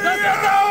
يا